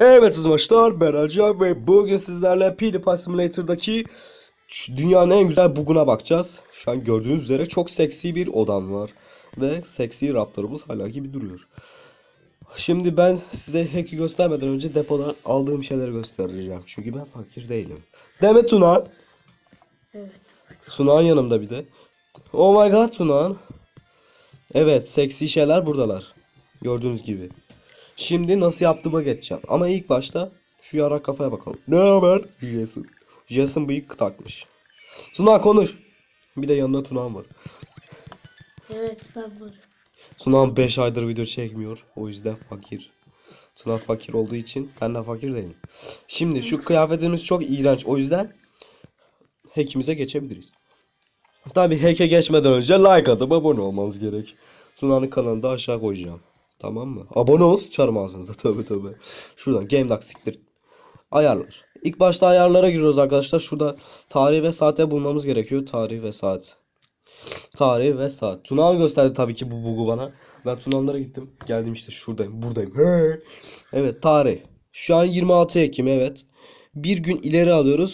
Evet arkadaşlar ben Alcan ve bugün sizlerle PewDiePie Simulator'daki dünyanın en güzel buguna bakacağız. Şu an gördüğünüz üzere çok seksi bir odam var. Ve seksi raptorumuz hala gibi duruyor. Şimdi ben size hack'i göstermeden önce depodan aldığım şeyleri göstereceğim. Çünkü ben fakir değilim. Değil mi Tuna? Evet. Tunağan yanımda bir de. Oh my god Tunağan. Evet seksi şeyler buradalar. Gördüğünüz gibi. Şimdi nasıl yaptığıma geçeceğim. Ama ilk başta şu yarak kafaya bakalım. Ne haber? Jason. Jason bıyık takmış. Tuna konuş. Bir de yanında Tunağan var. Evet ben varım. Tunağan 5 aydır video çekmiyor. O yüzden fakir. Tuna fakir olduğu için ben de fakir değilim. Şimdi şu kıyafetimiz çok iğrenç. O yüzden hack'imize geçebiliriz. Tabi hack'e geçmeden önce like atıp abone olmanız gerek. Tuna'nın kanalını da aşağı koyacağım. Tamam mı? Abone ol sıçarım ağzınıza. Tövbe tövbe. Şuradan Game Duck siktir. Ayarlar. İlk başta ayarlara giriyoruz arkadaşlar. Şurada tarih ve saate bulmamız gerekiyor. Tarih ve saat. Tarih ve saat. Tuna gösterdi tabii ki bu bugu bana. Ben Tuna'lara gittim. Geldim işte şuradayım. Buradayım. He. Evet tarih. Şu an 26 Ekim evet. Bir gün ileri alıyoruz.